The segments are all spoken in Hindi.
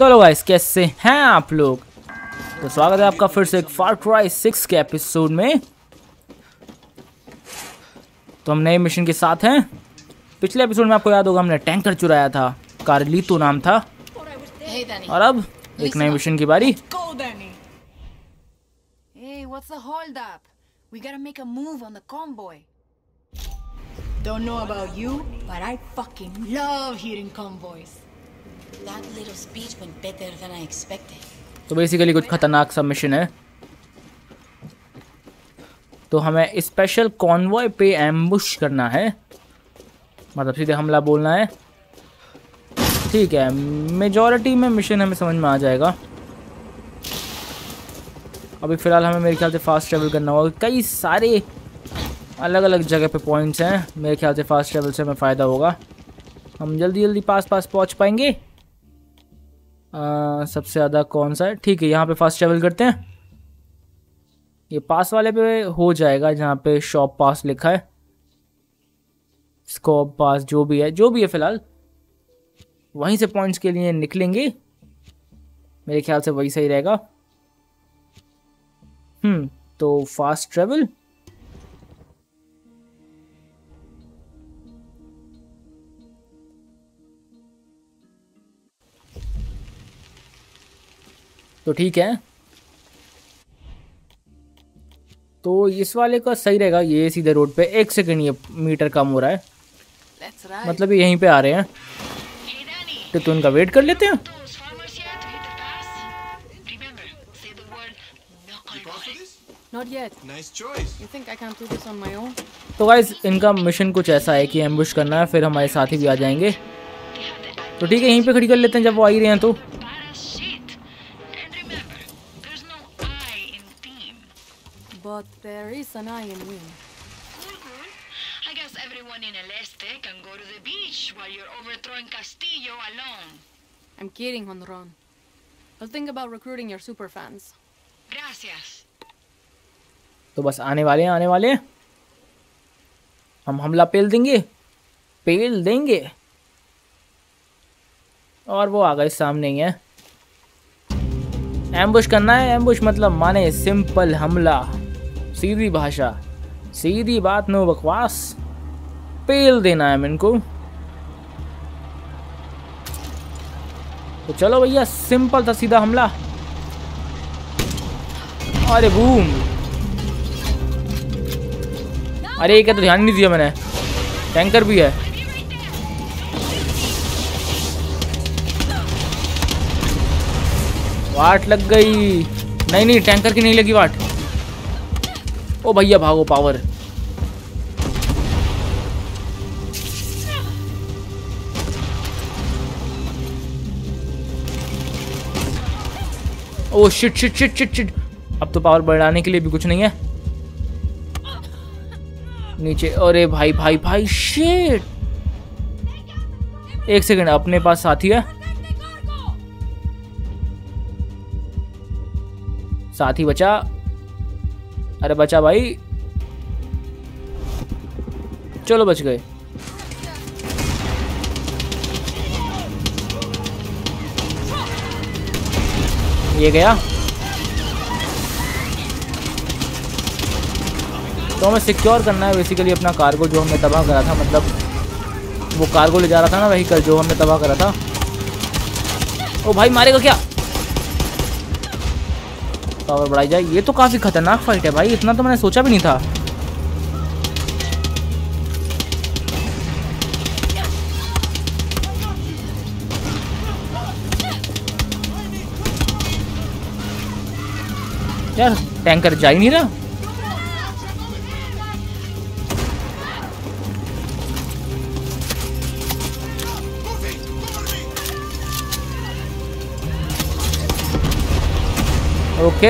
तो लोग कैसे हैं आप लोग? तो स्वागत है आपका फिर से एक फार क्राई सिक्स के एपिसोड में। तो हम नए मिशन के साथ हैं। पिछले एपिसोड में आपको याद होगा हमने टैंकर चुराया था। कारलीतू नाम था। और अब एक नए मिशन की बारी। Hey, Don't know about you, but I fucking love hearing convoys. तो बेसिकली कुछ खतरनाक सा मिशन है। तो हमें स्पेशल कॉन्वॉय पे एम्बुश करना है। मतलब सीधे हमला बोलना है। ठीक है मेजॉरिटी में मिशन हमें समझ में आ जाएगा। अभी फ़िलहाल हमें मेरे ख्याल से फास्ट ट्रैवल करना होगा। कई सारे अलग अलग जगह पे पॉइंट्स हैं। मेरे ख्याल से फास्ट ट्रैवल से हमें फ़ायदा होगा। हम जल्दी जल्दी पास पास पहुँच पाएँगे। आ, सबसे ज़्यादा कौन सा है? ठीक है यहाँ पे फास्ट ट्रैवल करते हैं। ये पास वाले पे हो जाएगा जहाँ पे शॉप पास लिखा है। स्कॉप पास जो भी है जो भी है फ़िलहाल वहीं से पॉइंट्स के लिए निकलेंगे। मेरे ख्याल से वही सही रहेगा। हम्म तो फास्ट ट्रैवल तो ठीक है। तो इस वाले का सही रहेगा ये सीधे रोड पे एक सेकंड ये मीटर कम हो रहा है। Right. मतलब ये यहीं पे आ रहे हैं। तो, तो उनका वेट कर लेते हैं? तो गाइज़ इनका मिशन कुछ ऐसा है कि एम्बुश करना है फिर हमारे साथी भी आ जाएँगे। तो ठीक है यहीं पे खड़ी कर लेते हैं जब वो आ ही रहे हैं तो। There is an eye in me. I guess everyone in El Este can go to the beach while you're overthrowing Castillo alone. I'm kidding, Honron. I'll think about recruiting your super fans. Gracias. तो बस आने वाले हैं आने वाले हैं हम हमला पेल देंगे पेल देंगे और वो आ गए सामने ही है एम्बुश करना है एम्बुश मतलब माने सिंपल हमला सीधी भाषा, सीधी बात नो बकवास। पेल देना है इनको तो चलो भैया, सिंपल था सीधा हमला। अरे बूम। अरे क्या तो ध्यान नहीं दिया मैंने। टैंकर भी है। वाट लग गई। नहीं नहीं, टैंकर की नहीं लगी वाट। ओ भैया भागो power oh shit shit shit shit shit अब तो पावर बढ़ाने के लिए भी कुछ नहीं है। नीचे, अरे भाई भाई भाई शिट एक सेकंड अपने पास साथी है? साथी बचा। अरे बचा भाई। चलो बच गए। ये गया। तो हमें सिक्योर करना है बेसिकली अपना कार्गो जो हमने तबाह करा था मतलब वो कार्गो ले जा रहा था ना व्हीकल जो हमने तबाह करा था। ओ भाई, मारेगा क्या? पावर बढ़ाई जाए, ये तो काफ़ी खतरनाक फाइट है भाई, इतना तो मैंने सोचा भी नहीं था। यार टैंकर जा ही नहीं रहा। ओके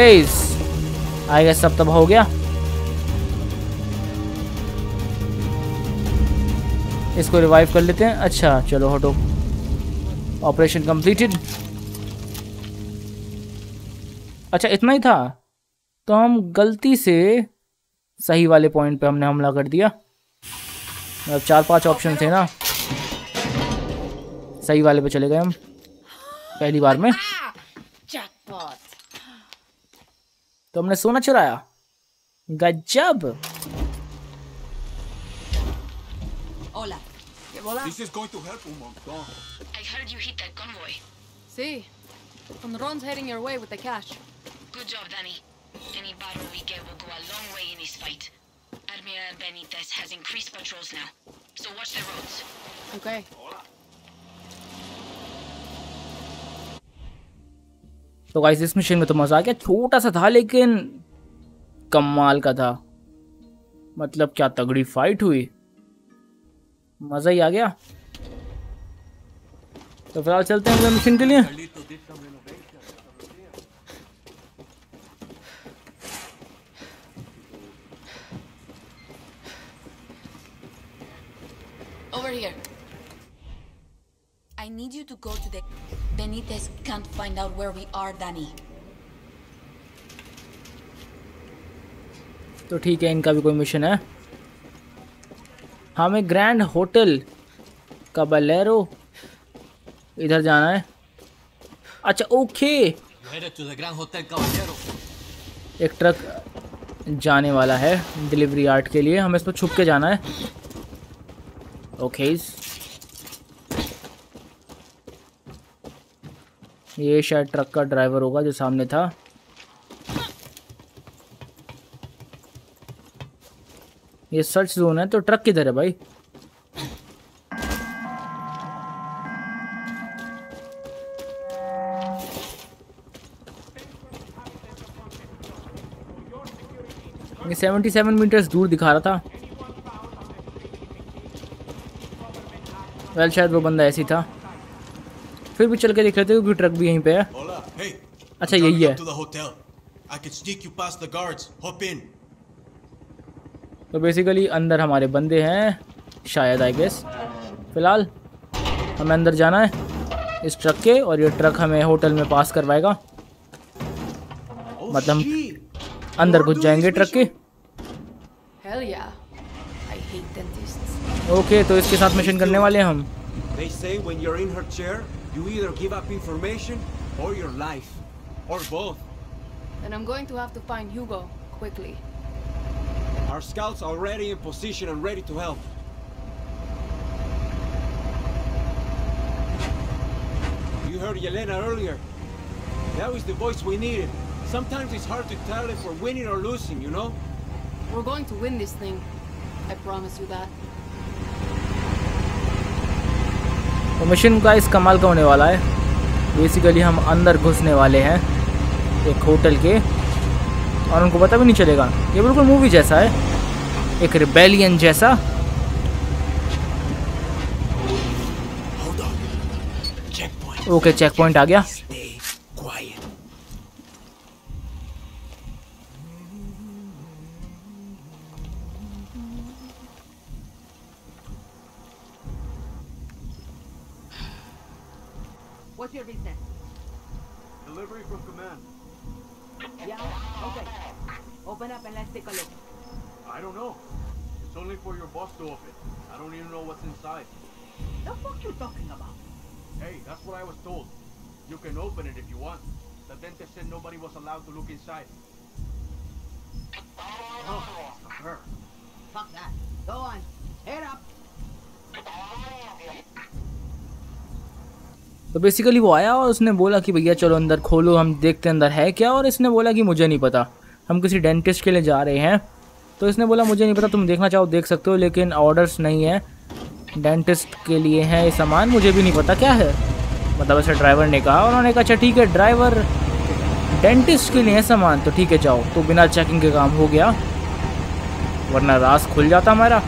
आई गेस सब तबाह हो गया। इसको रिवाइव कर लेते हैं। अच्छा चलो हटो ऑपरेशन कंप्लीटेड अच्छा इतना ही था। तो हम गलती से सही वाले पॉइंट पे हमने हमला कर दिया। मतलब चार पाँच ऑप्शन थे ना। सही वाले पे चले गए हम। पहली बार में। Ah! Jackpot. तो हमने सोना चुराया गजब Hola. ¿Qué bola? This is going to help un montón. I heard you hit that convoy. See? Ron's heading your way with the cash. Good job, Danny. Any battle we get will go a long way in this fight. Admiral Benitez has increased patrols now, so watch the roads. Okay. तो गाइस इस मिशन में तो मज़ा आ गया छोटा सा था, लेकिन कमाल का था मतलब क्या तगड़ी फाइट हुई मज़ा ही आ गया तो फ़िलहाल चलते हैं अगले मिशन के लिए Over here. I need you to go to the. Benitez can't find out where we are, Danny. तो ठीक है इनका भी कोई मिशन है हमें ग्रैंड होटल कबलेरो इधर जाना है अच्छा ओके. एक ट्रक जाने वाला है डिलीवरी आर्ट के लिए हमें इस पर छुप के जाना है ओके ये शायद ट्रक का ड्राइवर होगा जो सामने था। ये सर्च जोन है तो ट्रक किधर है भाई? ये 77 मीटर्स दूर दिखा रहा था। वेल शायद वो बंदा ऐसी था। फिर भी चल के देख लेते क्योंकि ट्रक भी यहीं पे है। Hey. अच्छा, यही है। तो बेसिकली अंदर हमारे बंदे हैं शायद आई गेस फ़िलहाल हमें अंदर जाना है इस ट्रक के और ये ट्रक हमें होटल में पास करवाएगा। Oh मतलब अंदर घुस जाएँगे ट्रक के. ओके तो इसके साथ मिशन करने वाले हैं हम। They say when you're in her chair, you either give up information or your life. Or both. Then I'm going to have to find Hugo quickly. Our scouts are already in position and ready to help. You heard Yelena earlier. That was the voice we needed. Sometimes it's hard to tell if we're winning or losing, you know? We're going to win this thing. I promise you that. तो मशीन का इस कमाल का होने वाला है। बेसिकली हम अंदर घुसने वाले हैं एक होटल के और उनको पता भी नहीं चलेगा। ये बिल्कुल मूवी जैसा है। एक रिबेलियन जैसा. ओके चेक पॉइंट आ गया। Fuck that. Go on. Head up. तो बेसिकली वो आया और उसने बोला कि भैया चलो अंदर खोलो, हम देखते हैं अंदर है क्या? और इसने बोला कि मुझे नहीं पता। हम किसी डेंटिस्ट के लिए जा रहे हैं। तो इसने बोला, मुझे नहीं पता, तुम देखना चाहो, देख सकते हो, लेकिन ऑर्डर्स नहीं है। डेंटिस्ट के लिए है ये सामान, मुझे भी नहीं पता क्या है। मतलब ऐसे ड्राइवर ने कहा उन्होंने कहा अच्छा ठीक है ड्राइवर डेंटिस्ट के लिए है सामान तो ठीक है, जाओ। तो बिना चेकिंग के काम हो गया। वरना रास खुल जाता हमारा।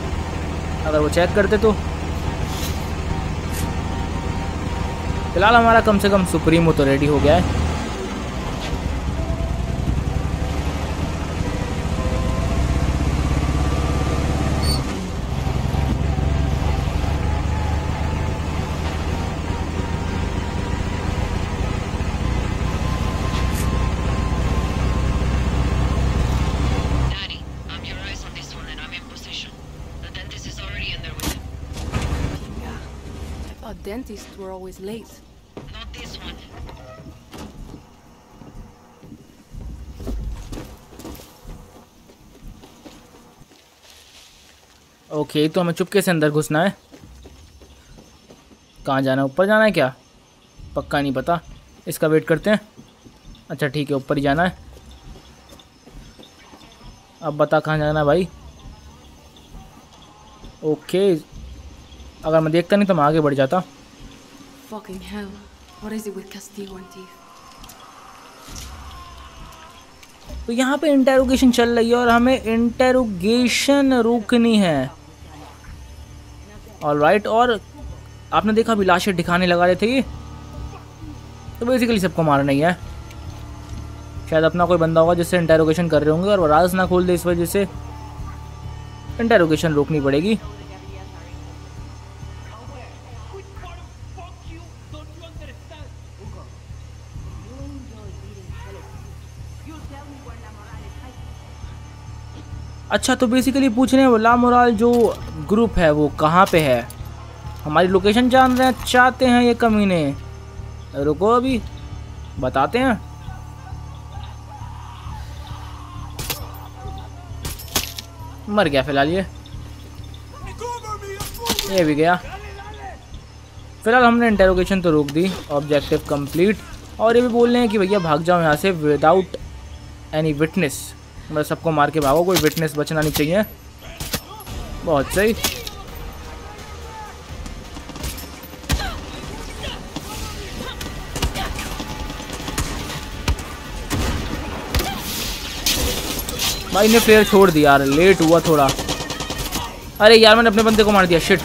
अगर वो चेक करते तो। फ़िलहाल हमारा कम से कम सुप्रीमो तो रेडी हो गया है। are always late. Not this one. Okay okay, तो हमें चुपके से अंदर घुसना है। कहाँ जाना है? ऊपर जाना है क्या? पक्का नहीं पता। इसका वेट करते हैं। अच्छा ठीक है ऊपर ही जाना है। अब बता कहाँ जाना है भाई। ओके अगर मैं देखता नहीं तो मैं आगे बढ़ जाता। Fucking hell. What is it with Castillo and Teeth? तो यहाँ पे इंटेरोगेशन चल रही है और हमें इंटेरोगेशन रोकनी है। ऑल राइट और आपने देखा अभी लाशें दिखाने लगा रहे थे ये? तो बेसिकली सबको मारना ही है। शायद अपना कोई बंदा होगा जिससे इंटेरोगेशन कर रहे होंगे और वो राज ना खोल दे इस वजह से। इंटेरोगेशन रोकनी पड़ेगी। अच्छा तो बेसिकली पूछ रहे हैं ला मोराल जो ग्रुप है, वो कहाँ पे है? हमारी लोकेशन जान रहे हैं, चाहते हैं ये कमीने रुको अभी, बताते हैं। मर गया फ़िलहाल ये। ये भी गया। फ़िलहाल हमने इंटेरोगेशन तो रोक दी ऑब्जेक्टिव कंप्लीट और ये भी बोल रहे हैं कि भैया भाग जाओ यहाँ से विदाउट एनी विटनेस मतलब सबको मार के भागो, कोई विटनेस बचना नहीं चाहिए। बहुत सही। भाई ने फ्लेयर छोड़ दिया यार लेट हुआ थोड़ा। अरे यार, मैंने अपने बंदे को मार दिया शिट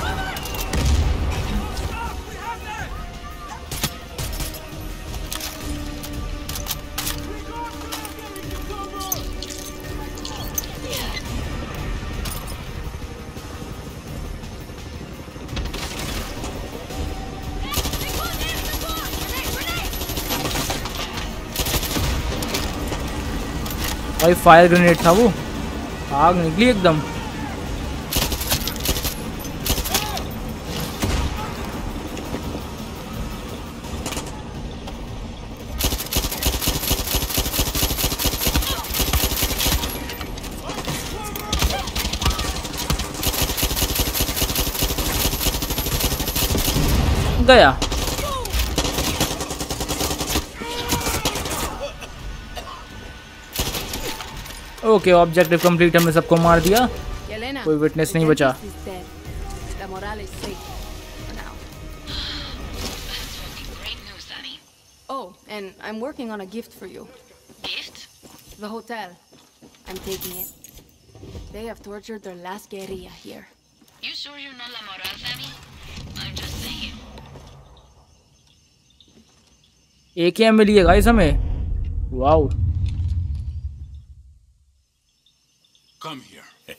भाई फायर ग्रेनेड था वो। आग निकली एकदम। गया। ओके ऑब्जेक्टिव कंप्लीट हमने सबको मार दिया Yelena. कोई विटनेस नहीं बचा. Oh, and I'm working on a gift for you. Gift? The hotel. I'm taking it. They have tortured their last guerrilla here. You sure you're not La Moral, Danny? I'm just saying. एक ही मिली है गाइस हमें वाओ Come here.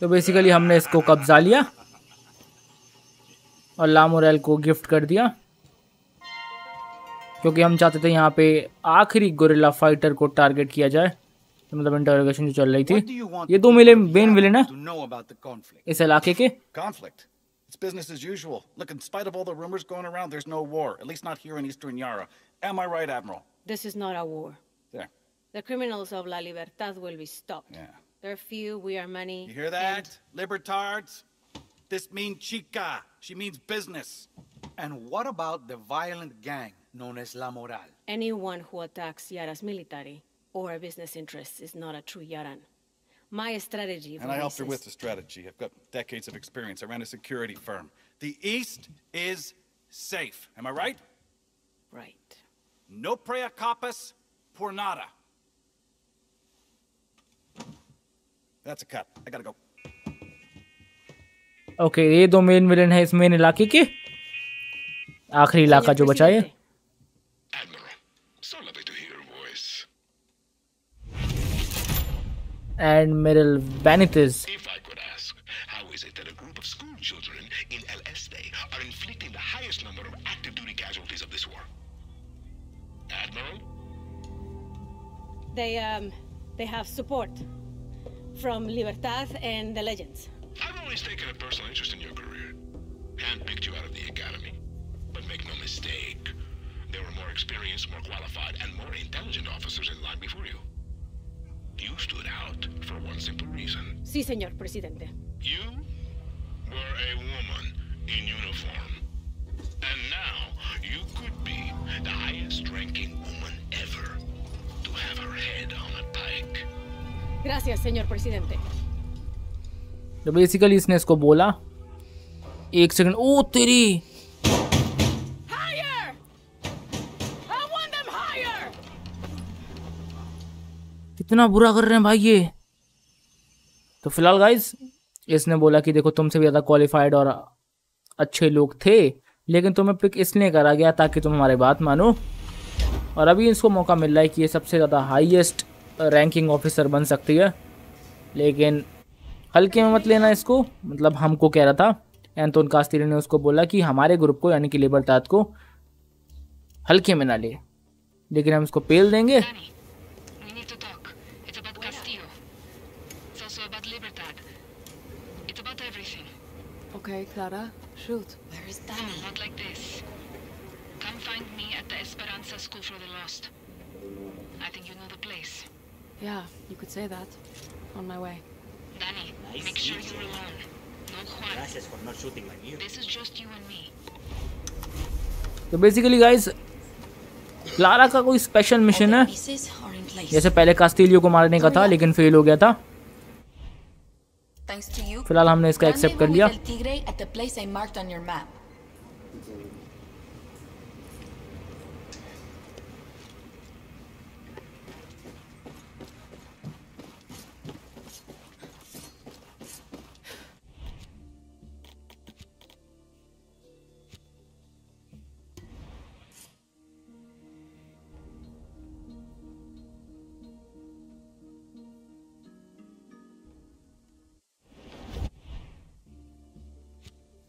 तो बेसिकली हमने इसको कब्जा लिया और लामोरेल को गिफ्ट कर दिया क्योंकि हम चाहते थे यहाँ पे आखिरी गोरिल्ला फाइटर को टारगेट किया जाए तो मतलब इंटरोगेशन जो चल रही What do you थी want ये the दो मिले people मेन विलेन है to know about the conflict? इस इलाके के Conflict. It's business as usual. Look, in spite of all the rumors going around, there's no war. At least not here in Eastern Yara. Am I right, Admiral? This is not a war. There. The criminals of La Libertad will be stopped. Yeah. They're few, we are many. You hear that? Libertards? This means chica. She means business. And what about the violent gang known as La Moral? Anyone who attacks Yara's military or business interests is not a true Yaran. My strategy And I helped her releases- with the strategy. I've got decades of experience. I ran a security firm. The East is safe. Am I right? Right. No prea capas por nada. That's a cut. I gotta go. Okay ये दो मेन विलेन है इस मेन इलाके के आखिरी इलाका जो बचा है and Merrill Benitez. If I could ask, how is it that a group of school children in El Este are inflicting the highest number of active duty casualties of this war? Admiral? They, um, they have support from Libertad and the Legends. I've always taken a personal interest in your career. Handpicked you out of the academy. But make no mistake, there were more experienced, more qualified, and more intelligent officers in line before you You stood out for one simple reason. Sí, señor presidente. You were a woman in uniform. And now you could be the highest ranking woman ever to have her head on a pike. Gracias, señor presidente. तो बेसिकली इसने इसको बोला एक सेकंड ओ तेरी कितना बुरा कर रहे हैं भाई ये? तो फ़िलहाल गाइज़ इसने बोला कि देखो तुमसे भी ज़्यादा क्वालिफाइड और अच्छे लोग थे, लेकिन तुम्हें पिक इसलिए करा गया ताकि तुम हमारी बात मानो। और अभी इसको मौका मिल रहा है कि ये सबसे ज़्यादा हाईएस्ट रैंकिंग ऑफिसर बन सकती है। लेकिन हल्के में मत लेना इसको मतलब हमको कह रहा था एंतोन कास्तिरी ने उसको बोला कि हमारे ग्रुप को, यानी कि लेबर तात को, हल्के में ना ले। लेकिन हम इसको पेल देंगे। to talk. It's about Castillo. It's also about Libertad. It's about everything. Okay, Clara, shoot. Where is No, Danny? not like this. Come find me at the Esperanza School for the Lost. I think you know the place. Yeah, you could say that. On my way. Danny, make sure you're alone. No Juan. Gracias for not shooting like you. This is just you and me. तो बेसिकली गाइस क्लारा का कोई स्पेशल मिशन है जैसे पहले कास्तीलियो को मारने का था लेकिन फेल हो गया था. फ़िलहाल हमने इसका एक्सेप्ट कर लिया।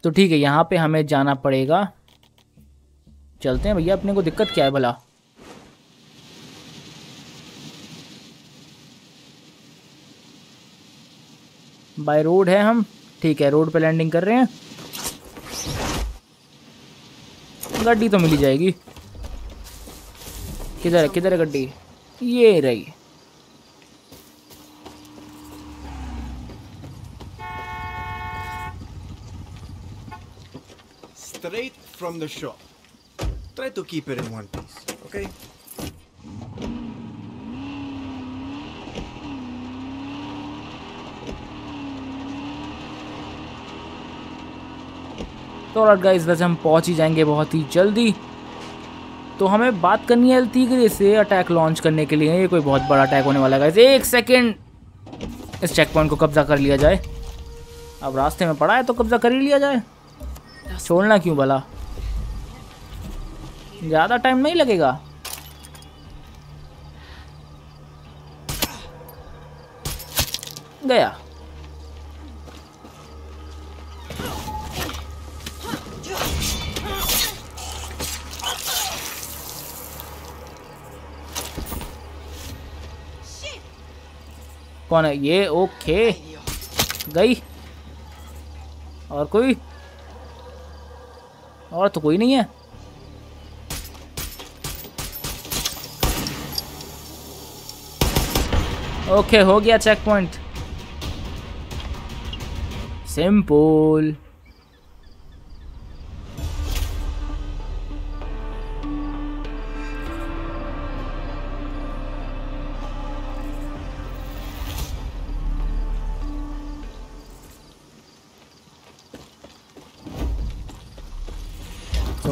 तो ठीक है, यहाँ पे हमें जाना पड़ेगा। चलते हैं भैया, अपने को दिक्कत क्या है भला? बाय रोड है हम। ठीक है रोड पे लैंडिंग कर रहे हैं। गड्डी तो मिली जाएगी। किधर है किधर है गड्डी? ये रही। Straight from the shop. Try to keep it in one piece, okay? तो और गाइस वैसे हम पहुँच ही जाएँगे बहुत ही जल्दी। तो हमें बात करनी है तीगरे से अटैक लॉन्च करने के लिए। ये कोई बहुत बड़ा अटैक होने वाला है एक सेकंड इस चेक पॉइंट को कब्जा कर लिया जाए। अब रास्ते में पड़ा है तो कब्जा कर ही लिया जाए। छोड़ना क्यों भला? ज़्यादा टाइम नहीं लगेगा। गया। कौन है? ये ओके गई। और कोई? और तो कोई नहीं है। ओके हो गया check point simple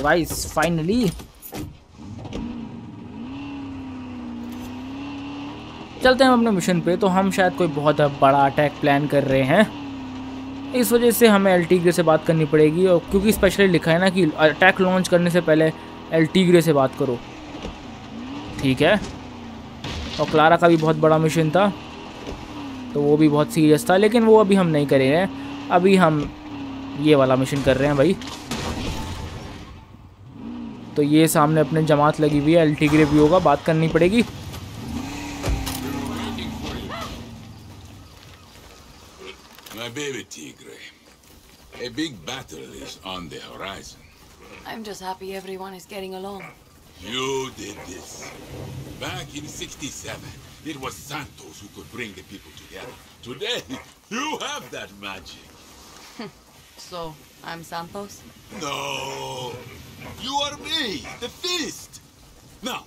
guys finally चलते हैं अपने मिशन पे। तो हम शायद कोई बहुत बड़ा अटैक प्लान कर रहे हैं। इस वजह से हमें एल टीग्रे से बात करनी पड़ेगी और क्योंकि स्पेशली लिखा है ना कि अटैक लॉन्च करने से पहले एल टीग्रे से बात करो। ठीक है? और क्लारा का भी बहुत बड़ा मिशन था। तो वो भी बहुत सीरियस था, लेकिन वो अभी हम नहीं कर रहे हैं। अभी हम ये वाला मिशन कर रहे हैं भाई। तो ये सामने अपने जमात लगी हुई है एल टीग्रे भी होगा बात करनी पड़ेगी My baby tigre. A big battle is on the horizon. I'm just happy everyone is getting along. You did this. Back in 67, it was Santos who could bring the people together. Today, you have that magic. So, I'm Santos? No! You are me, the Fist! Now,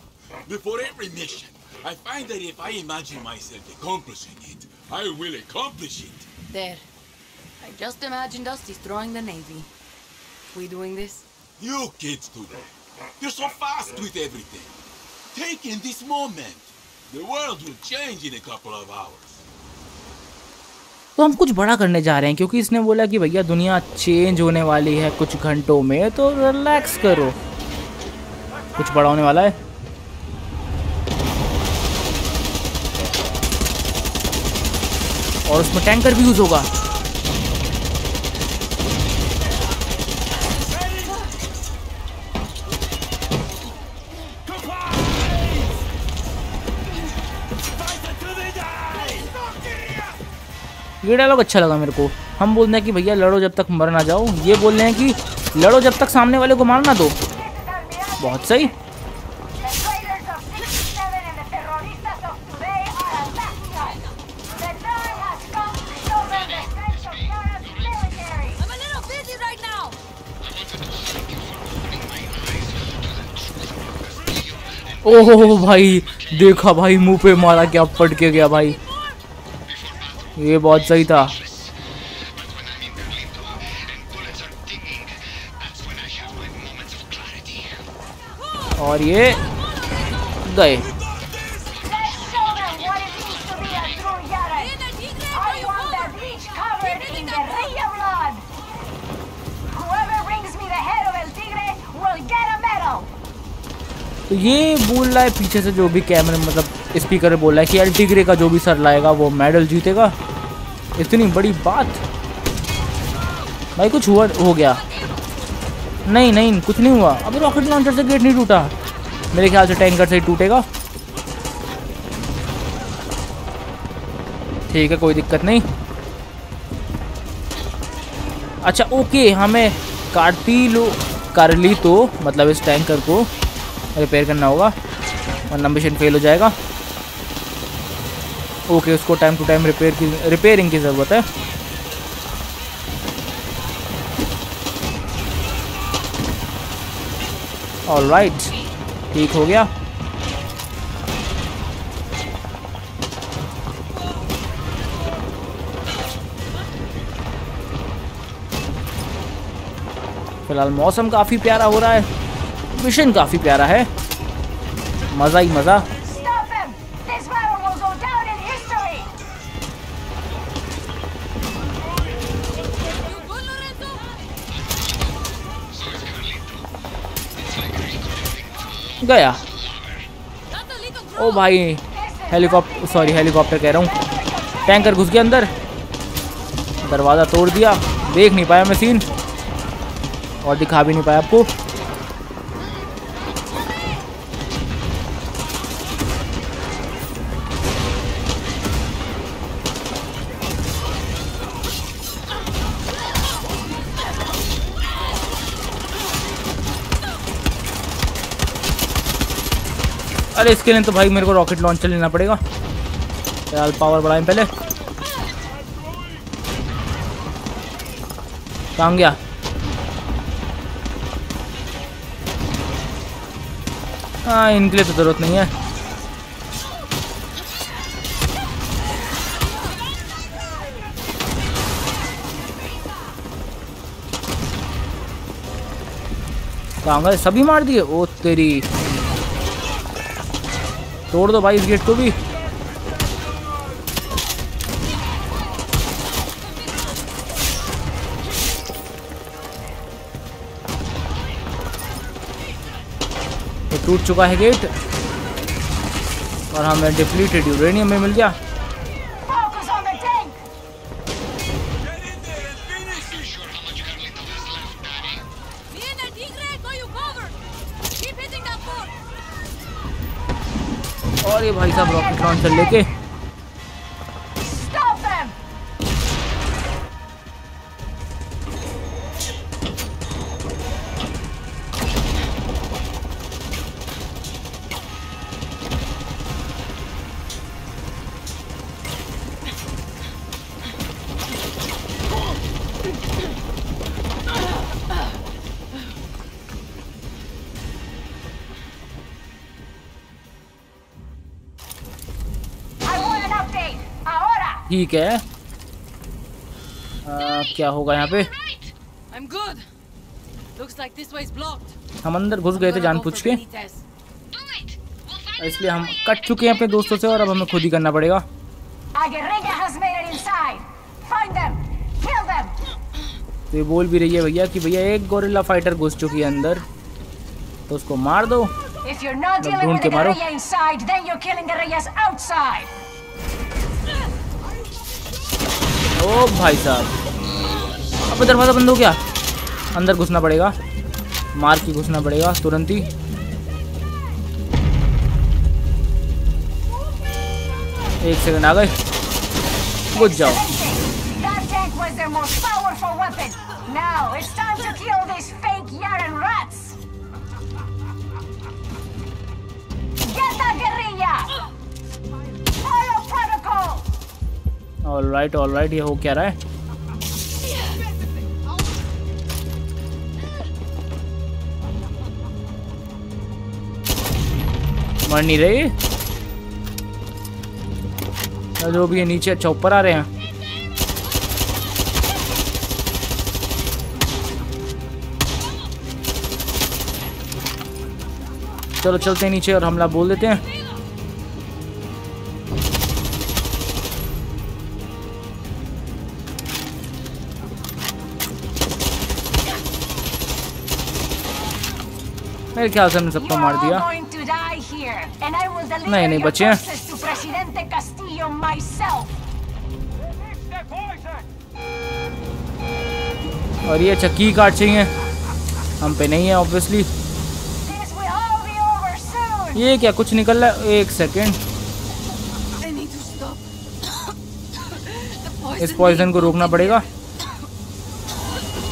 before every mission, I find that if I imagine myself accomplishing it, I will accomplish it. There. I just imagined us destroying the Navy. We doing this? You kids today, you're so fast with everything. Take in this moment. The world will change in a couple of hours. तो हम कुछ बड़ा करने जा रहे हैं, क्योंकि इसने बोला कि भैया दुनिया चेंज होने वाली है कुछ घंटों में तो रिलैक्स करो। कुछ बड़ा होने वाला है? और उसमें टैंकर भी यूज़ होगा। ये डायलॉग अच्छा लगा मेरे को। हम बोलते हैं कि भैया, लड़ो जब तक मर ना जाओ। ये बोल रहे हैं कि लड़ो जब तक सामने वाले को मार ना दो। बहुत सही. ओह भाई, देखा भाई, मुँह पे मारा क्या, पटके गया भाई। ये बहुत सही था। और ये गए। तो ये बोल रहा है पीछे से जो भी कैमरे मतलब स्पीकर बोल रहा है कि अल्टीग्रे का जो भी सर लाएगा वो मेडल जीतेगा। इतनी बड़ी बात। भाई कुछ हुआ, हो गया। नहीं नहीं, कुछ नहीं हुआ। अभी रॉकेट लॉन्चर से गेट नहीं टूटा। मेरे ख्याल से टैंकर से ही टूटेगा। ठीक है, कोई दिक्कत नहीं। अच्छा ओके हमें काटती लो, कर ली तो मतलब इस टैंकर को रिपेयर करना होगा। वरना मिशन फेल हो जाएगा। ओके, उसको टाइम टू टाइम रिपेयर की रिपेयरिंग की ज़रूरत है। ऑल राइट ठीक हो गया। फ़िलहाल मौसम काफ़ी प्यारा हो रहा है मिशन काफ़ी प्यारा है। मज़ा ही मज़ा। गया। ओ भाई हेलीकॉप्टर सॉरी हेलीकॉप्टर कह रहा हूँ। टैंकर घुस गया अंदर। दरवाज़ा तोड़ दिया। देख नहीं पाया मैं सीन और दिखा भी नहीं पाया आपको। अरे, इसके लिए तो भाई मेरे को रॉकेट लॉन्चर लेना पड़ेगा। फ़िलहाल पावर बढ़ाएँ पहले। काम गया। हाँ इनके लिए तो ज़रूरत नहीं है। सभी मार दिए? ओ तेरी। तोड़ दो भाई इस गेट को भी। टूट चुका है गेट। और हमें डिप्लीटेड यूरेनियम में मिल गया। भाई से लेके ठीक है। आ, क्या होगा यहाँ पे. हम अंदर घुस गए थे जान पूछ के। इसलिए हम कट चुके हैं अपने दोस्तों से और अब हमें खुद ही करना पड़ेगा. तो ये बोल भी रही है भैया कि भैया एक गोरिल्ला फाइटर घुस चुकी है अंदर। तो उसको मार दो। If you're not ओ भाई साहब। अब दरवाज़ा बंद हो गया अंदर घुसना पड़ेगा। मार के घुसना पड़ेगा, तुरंत ही। एक सेकंड आ गए। घुस जाओ। ऑल राइट ऑल राइट ये हो क्या रहा है? मर नहीं रही जो भी है नीचे अच्छा ऊपर आ रहे हैं। चलो चलते हैं नीचे और हमला बोल देते हैं। मेरे ख्याल से सबको मार दिया? नहीं नहीं बचे और ये चक्की काट चाहिए। हम पे नहीं है ऑब्वियसली ये क्या कुछ निकल रहा है? एक सेकेंड इस पॉइजन को रोकना पड़ेगा।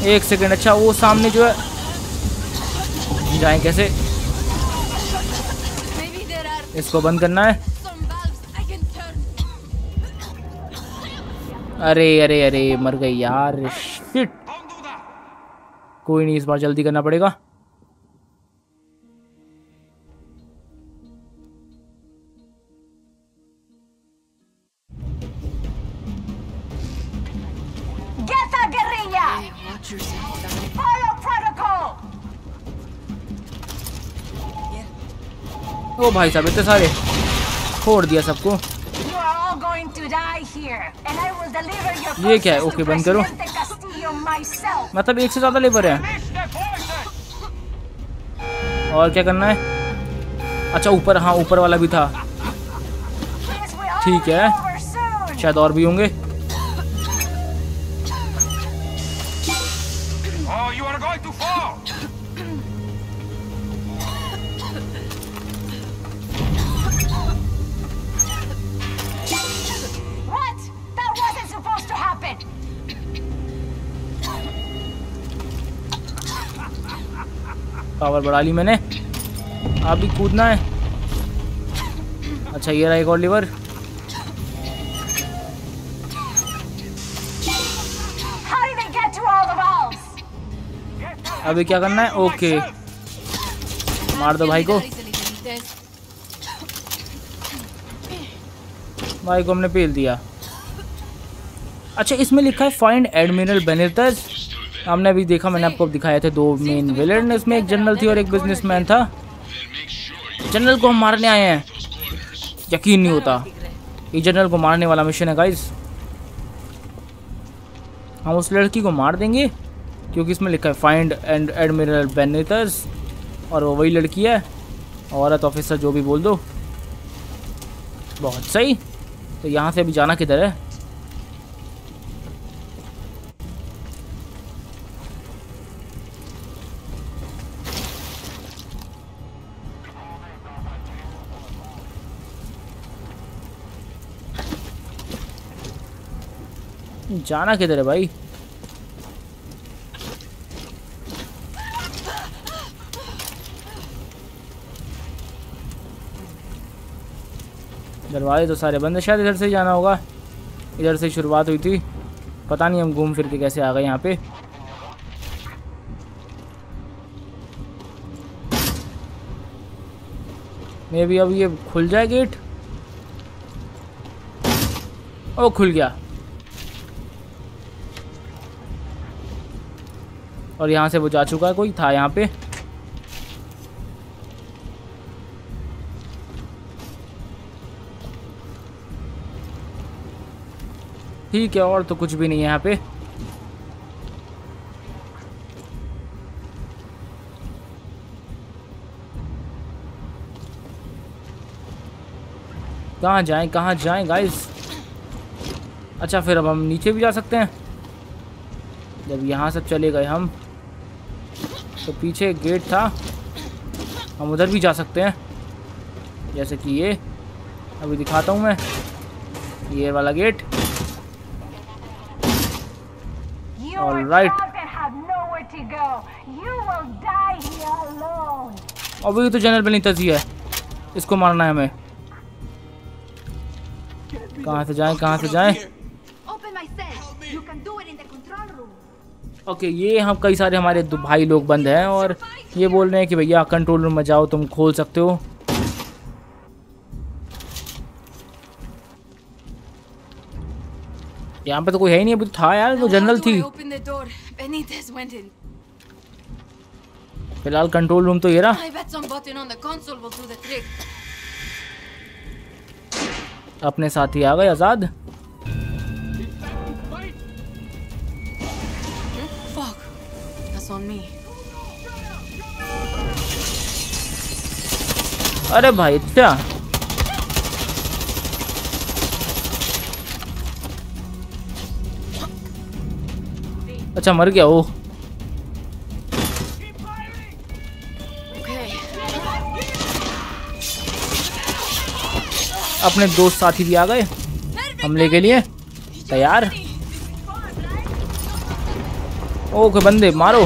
एक सेकेंड अच्छा वो सामने जो है जाए कैसे? इसको बंद करना है. अरे अरे अरे मर गई यार। शिट कोई नहीं इस बार जल्दी करना पड़ेगा। ओ भाई साहब इतने सारे। फोड़ दिया सबको। ये क्या है? ओके, बंद करो। मतलब एक से ज़्यादा लेबर है। और क्या करना है? अच्छा ऊपर हाँ ऊपर वाला भी था। ठीक है। शायद और भी होंगे। पावर बढ़ा ली मैंने। आप भी कूदना है। अच्छा ये रहा एक और लीवर? अभी क्या करना है? ओके मार दो भाई को। भाई को हमने पेल दिया। अच्छा इसमें लिखा है फाइंड एडमिरल बेनितस हमने अभी देखा, मैंने आपको दिखाया थे दो मेन विलेन इसमें एक जनरल थी और एक बिजनेसमैन था। जनरल को हम मारने आए हैं। यकीन नहीं होता। ये जनरल को मारने वाला मिशन है गाइस हम उस लड़की को मार देंगे, क्योंकि इसमें लिखा है फाइंड एंड एडमिरल बेनितस और वो वही लड़की है। औरत ऑफिसर जो भी बोल दो। बहुत सही। तो यहाँ से अभी जाना किधर है? जाना किधर है भाई? दरवाजे तो सारे बंद है शायद इधर से जाना होगा। इधर से शुरुआत हुई थी। पता नहीं हम घूम फिर के कैसे आ गए यहाँ पे। मे भी अब ये खुल जाए गेट ओ, खुल गया। और यहाँ से वो जा चुका है, कोई था यहाँ पे। ठीक है, और तो कुछ भी नहीं है यहाँ पे। कहाँ जाएँ कहाँ जाएँ गाइस अच्छा फिर अब हम नीचे भी जा सकते हैं। जब यहाँ सब चले गए हम। तो पीछे एक गेट था। हम उधर भी जा सकते हैं। जैसे कि ये। अभी दिखाता हूँ मैं। ये वाला गेट। You right. अभी ये तो जनरल बनी तजी है। इसको मारना है हमें। कहाँ से जाएँ कहाँ से जाएँ? ओके ये हम कई सारे हमारे भाई लोग बंद हैं और ये बोल रहे हैं कि भैया कंट्रोल रूम में जाओ तुम खोल सकते हो। यहाँ पे तो कोई है ही नहीं अभी तो था यार वो जनरल थी. फ़िलहाल कंट्रोल रूम तो ये रहा. अपने साथी आ गए आज़ाद। That's on me. अरे भाई, क्या? अच्छा मर गया वो। अपने दोस्त साथी भी आ गए हमले के लिए? तैयार? ओके बंदे मारो।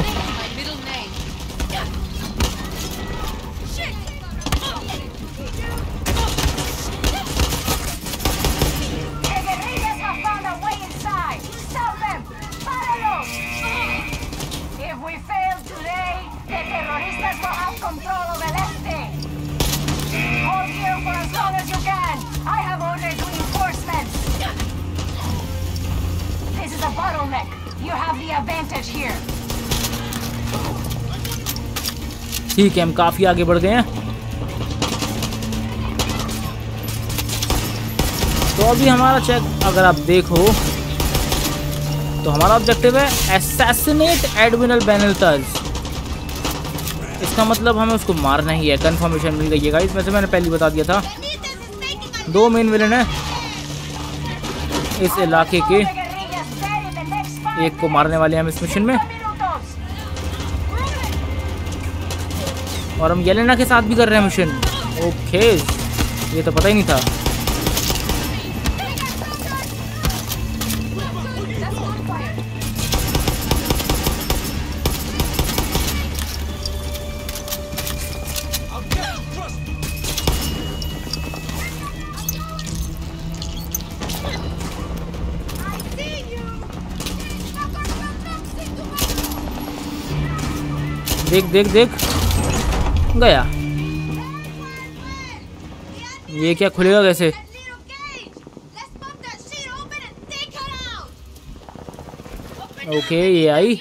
ठीक है, हम काफ़ी आगे बढ़ गए हैं। तो अभी हमारा चेक अगर आप देखो तो हमारा ऑब्जेक्टिव है असैसिनेट एडमिरल बेनल्टर्स इसका मतलब हमें उसको मारना ही है। कंफर्मेशन मिल गई है गाइस वैसे मैंने पहले बता दिया था। दो मेन विलन है इस इलाके के। एक को मारने वाले हैं हम इस मिशन में। और हम येलेना के साथ भी कर रहे हैं मिशन ओके ये तो पता ही नहीं था। देख देख देख। गया? ये क्या खुलेगा कैसे? ओके ये आई।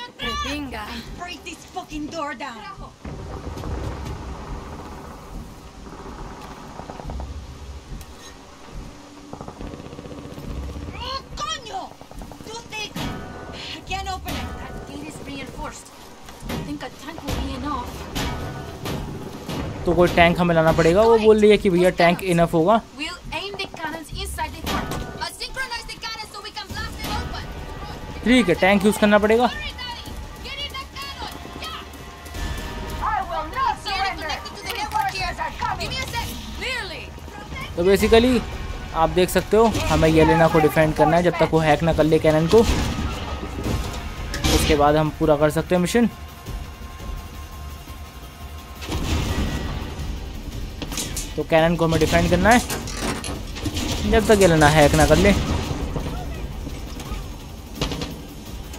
कोई टैंक हमें लाना पड़ेगा। वो बोल रही है कि भैया टैंक इनफ होगा। ठीक है टैंक यूज़ करना पड़ेगा। तो बेसिकली आप देख सकते हो हमें येलेना को डिफेंड करना है जब तक वो हैक ना कर ले कैनन को। उसके बाद हम पूरा कर सकते हैं मिशन तो कैनन को हमें डिफेंड करना है। जब तक येलेना हैक ना कर ले।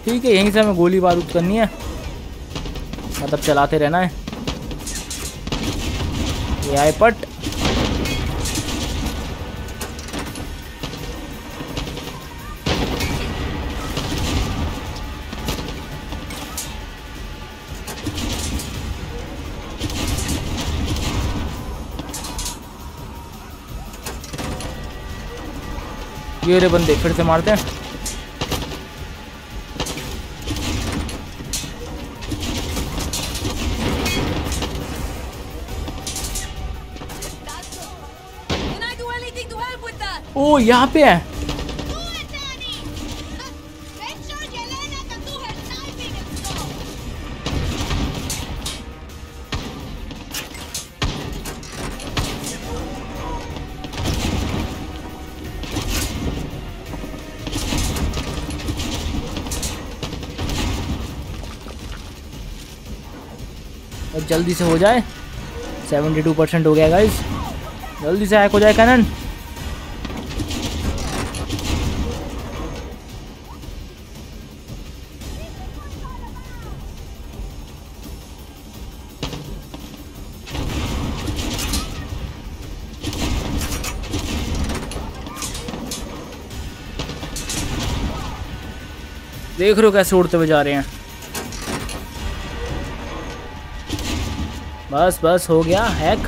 ठीक है, यहीं से हमें गोली बारूद करनी है। मतलब चलाते रहना है। ये आए पट। ये रे बंदे फिर से मारते हैं। ओ यहाँ पे है। जल्दी से हो जाए। 72 परसेंट हो गया गाइस जल्दी से हैक हो जाए कैनन देख रहे हो कैसे उड़ते हुए जा रहे हैं। बस बस, हो गया, हैक।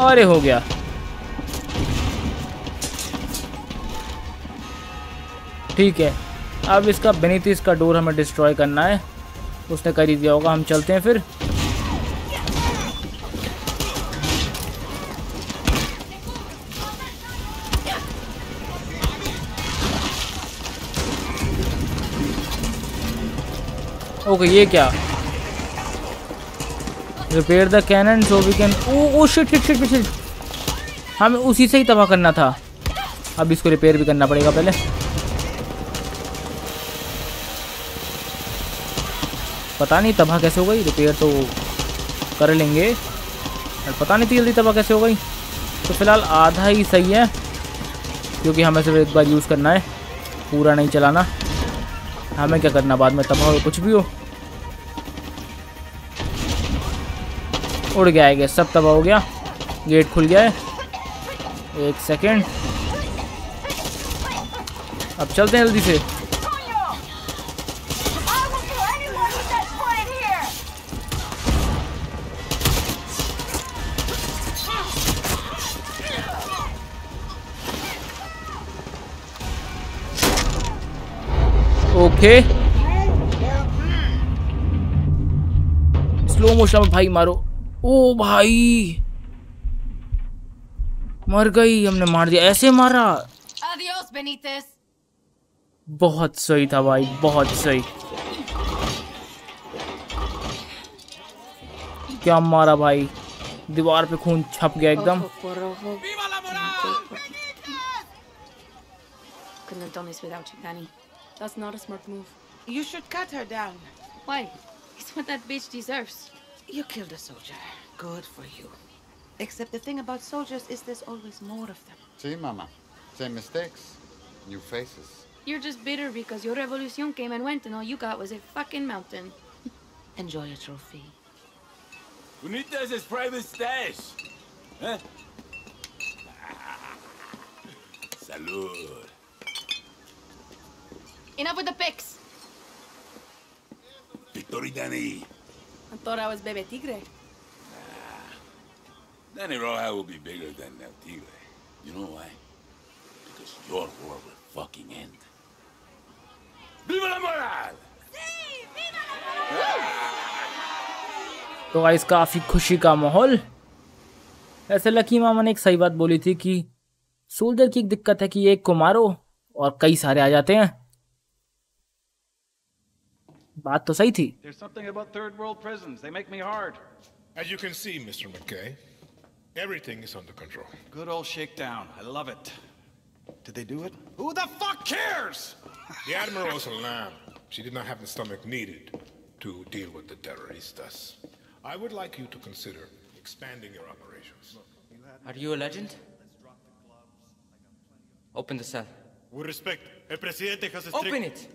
अरे, हो गया। ठीक है, अब इसका बेनीतीस का डोर हमें डिस्ट्रॉय करना है। उसने कर ही दिया होगा, हम चलते हैं फिर। ओके ये क्या? Repair the cannon so we can oh oh shit shit shit shit हमें उसी से ही तबाह करना था। अब इसको रिपेयर भी करना पड़ेगा पहले। पता नहीं तबाह कैसे हो गई। रिपेयर तो कर लेंगे। और पता नहीं थी जल्दी तबाह कैसे हो गई। तो फ़िलहाल आधा ही सही है। क्योंकि हमें सिर्फ़ एक बार यूज़ करना है। पूरा नहीं चलाना। हमें क्या करना बाद में? तबाह हो, कुछ भी हो। उड़ गया है सब तबाह हो गया। गेट खुल गया है। एक सेकेंड अब चलते हैं जल्दी से। ओके स्लो मोशन में भाई, मारो। ओ भाई मर गई हमने मार दिया ऐसे मारा Adios, बहुत सही था भाई बहुत सही क्या मारा भाई दीवार पे खून छप गया एकदम Couldn't have done this without you, Danny. That's not a smart move. You should cut her down. Why? It's what that bitch deserves. You killed a soldier. Good for you. Except the thing about soldiers is there's always more of them. See, Mama. Same mistakes, new faces. You're just bitter because your revolution came and went and all you got was a fucking mountain. Enjoy your trophy. Benitez's private stash. Huh? Salud. Enough with the pics. Victory Danny. I thought I was Bebe Tigre. Nah. Danny Roja will be bigger than El Tigre. You know why? Because your war will fucking end. Viva la moral! तो गाइस काफ़ी खुशी का माहौल ऐसे लकी मामा ने एक सही बात बोली थी कि सोल्जर की एक दिक्कत है कि एक को मारो और कई सारे आ जाते हैं बात तो सही थी There's something about third world prisons. They make me hard. As you can see, Mr. McKay, everything is under control. Good old shakedown. I love it. Did they do it? Who the fuck cares? The Admiral was a lamb. She did not have the stomach needed to deal with the terroristas. I would like you to consider expanding your operations. Are you a legend? Open the cell. With respect, el presidente has a Open it!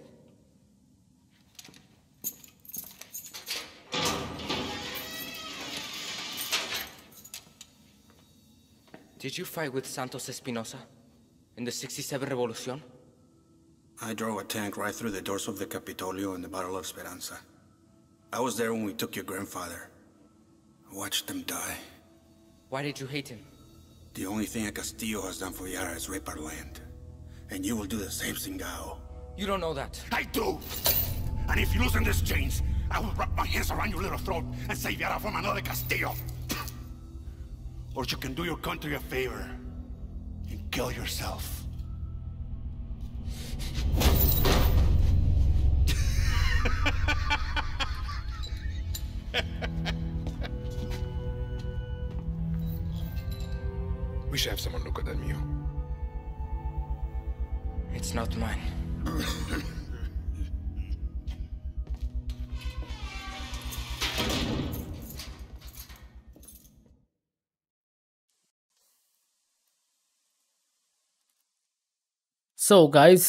Did you fight with Santos Espinosa in the 67 Revolution? I drove a tank right through the doors of the Capitolio in the Battle of Esperanza. I was there when we took your grandfather. I watched them die. Why did you hate him? The only thing a Castillo has done for Yara is rape our land. And you will do the same thing, Gao. You don't know that. I do! And if you loosen these chains, I will wrap my hands around your little throat and save Yara from another Castillo. Or you can do your country a favor and kill yourself. We should have someone look at that mule. It's not mine. So so guys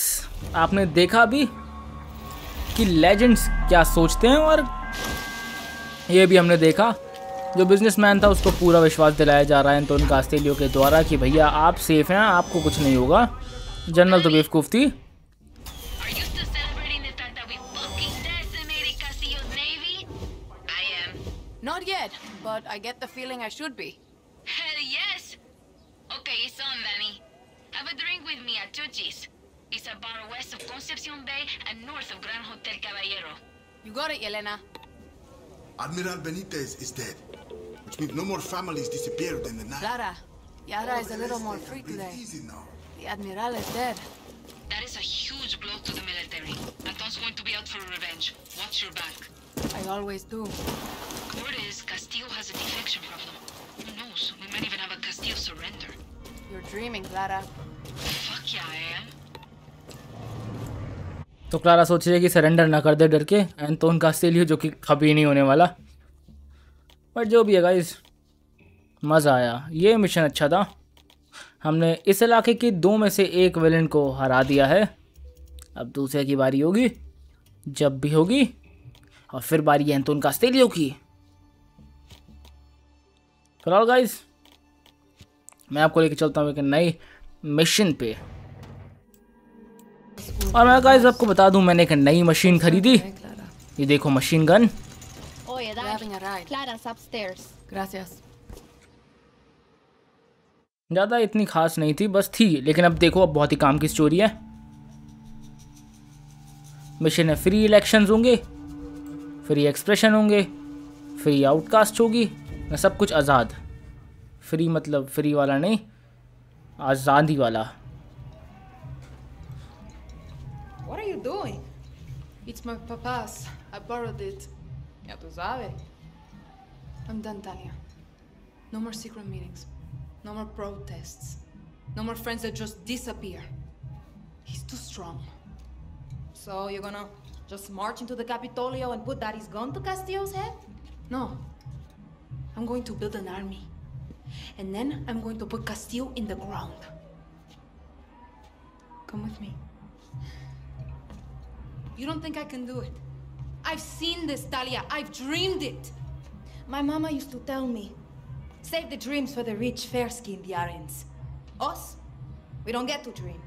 आपने देखा भी कि लेजेंड्स क्या सोचते हैं और ये भी हमने देखा। जो बिजनेसमैन था उसको पूरा विश्वास दिलाया जा रहा है तो उनका कास्तेलियो के द्वारा कि भैया आप सेफ़ हैं आपको कुछ नहीं होगा। जनरल तो बेवकूफ़ थी। Not yet, but I get the feeling I should be. With me at Tucci's. It's a bar west of Concepcion Bay and north of Grand Hotel Caballero. You got it, Yelena. Admiral Benitez is dead, which means no more families disappeared in the night. Clara, Yara is a little more free today. Easy now. The Admiral is dead. That is a huge blow to the military. Anton's going to be out for revenge. Watch your back. I always do. Word is Castillo has a defection problem. Who knows? We might even have a Castillo surrender. You're dreaming, Clara. तो क्लारा सोच रही है कि सरेंडर ना कर दे डर के एंड तो एंटोन कास्टेलियो जो कि कभी नहीं होने वाला। बट जो भी है गाइस मज़ा आया। ये मिशन अच्छा था। हमने इस इलाके की दो में से एक विलन को हरा दिया है। अब दूसरे की बारी होगी, जब भी होगी, और फिर बारी है एंटोन कास्टेलियो की। फ़िलहाल गाइस मैं आपको लेके चलता हूँ एक नई मिशन पे। और मैं गाइस आपको बता दूँ मैंने एक नई मशीन खरीदी। ये देखो मशीन गन. ज़्यादा इतनी खास नहीं थी बस थी। लेकिन अब देखो अब बहुत ही काम की स्टोरी है। मिशन में फ्री इलेक्शंस होंगे फ्री एक्सप्रेशन होंगे फ्री आउटकास्ट होगी। सब कुछ आज़ाद। फ्री मतलब फ्री वाला नहीं। आज़ादी वाला What are you doing? It's my papa's. I borrowed it. Ya tú sabes. I'm done, Tanya. No more secret meetings. No more protests. No more friends that just disappear. He's too strong. So you're gonna just march into the Capitolio and put Daddy's gun to Castillo's head? No. I'm going to build an army. And then I'm going to put Castillo in the ground. Come with me. You don't think I can do it? I've seen this, Talia. I've dreamed it. My mama used to tell me, save the dreams for the rich, fair-skinned Yarans. Us, we don't get to dream.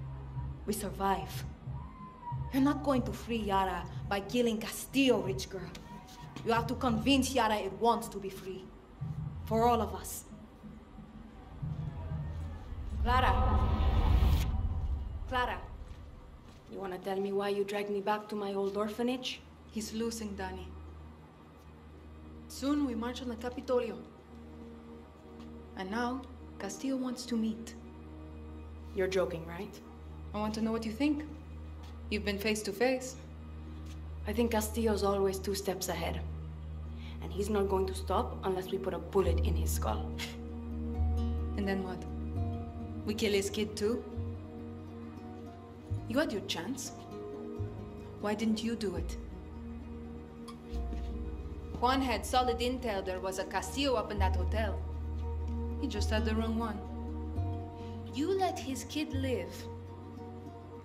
We survive. You're not going to free Yara by killing Castillo, rich girl. You have to convince Yara it wants to be free. For all of us. Clara. Clara. You wanna tell me why you dragged me back to my old orphanage? He's losing, Danny. Soon we march on the Capitolio. And now, Castillo wants to meet. You're joking, right? I want to know what you think. You've been face to face. I think Castillo's always two steps ahead. And he's not going to stop unless we put a bullet in his skull. And then what? We kill his kid too? You had your chance. Why didn't you do it? Juan had solid intel there was a Castillo up in that hotel. He just had the wrong one. You let his kid live.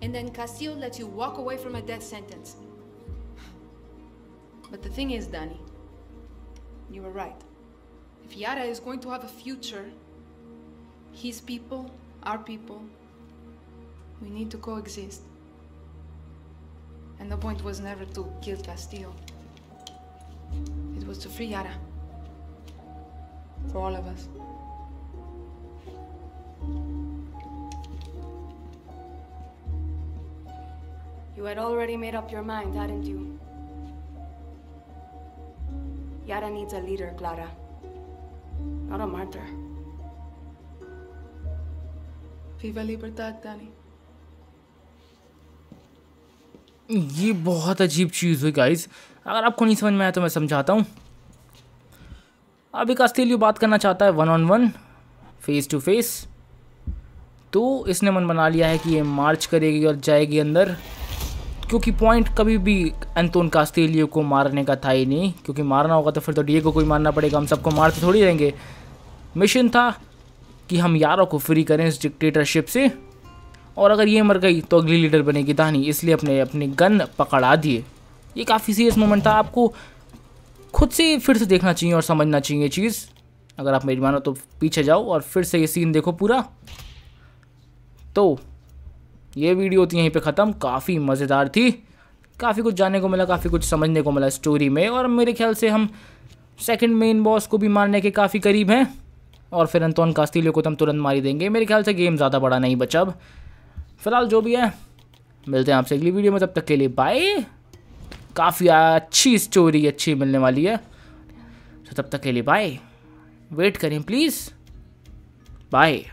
And then Castillo let you walk away from a death sentence. But the thing is, Danny, you were right. If Yara is going to have a future, his people, our people, we need to coexist. And the point was never to kill Castillo. It was to free Yara. for all of us. You had already made up your mind, hadn't you? Yara needs a leader, Clara. Not a martyr. Viva Libertad, Danny. ये बहुत अजीब चीज़ हुई गाइस अगर आपको नहीं समझ में आया तो मैं समझाता हूँ। अभी कास्टेलियो बात करना चाहता है one on one face to face तो इसने मन बना लिया है कि ये मार्च करेगी और जाएगी अंदर। क्योंकि पॉइंट कभी भी एंतोन कास्टेलियो को मारने का था ही नहीं। क्योंकि मारना होगा तो फिर तो डीए को कोई मारना पड़ेगा। हम सबको मारते थोड़ी रहेंगे। मिशन था। कि हम यारों को फ्री करें इस डिक्टेटरशिप से। और अगर ये मर गई तो अगली लीडर बनेगी दानी, इसलिए अपने अपने गन पकड़ा दिए। ये काफ़ी सीरियस मोमेंट था। आपको खुद से फिर से देखना चाहिए और समझना चाहिए ये चीज़। अगर आप मेरी मानो तो पीछे जाओ और फिर से ये सीन देखो पूरा। तो ये वीडियो थी यहीं पे ख़त्म। काफ़ी मज़ेदार थी। काफ़ी कुछ जानने को मिला, काफ़ी कुछ समझने को मिला स्टोरी में। और मेरे ख्याल से हम सेकंड मेन बॉस को भी मारने के काफ़ी करीब हैं। और फिर अंतोन कास्तिलियो को तो हम तुरंत मारी देंगे। मेरे ख्याल से गेम ज़्यादा बड़ा नहीं बचा अब। फ़िलहाल जो भी है, मिलते हैं आपसे अगली वीडियो में, तब तक के लिए बाय काफ़ी अच्छी स्टोरी अच्छी मिलने वाली है। तो तब तक के लिए बाय वेट करें प्लीज़ बाय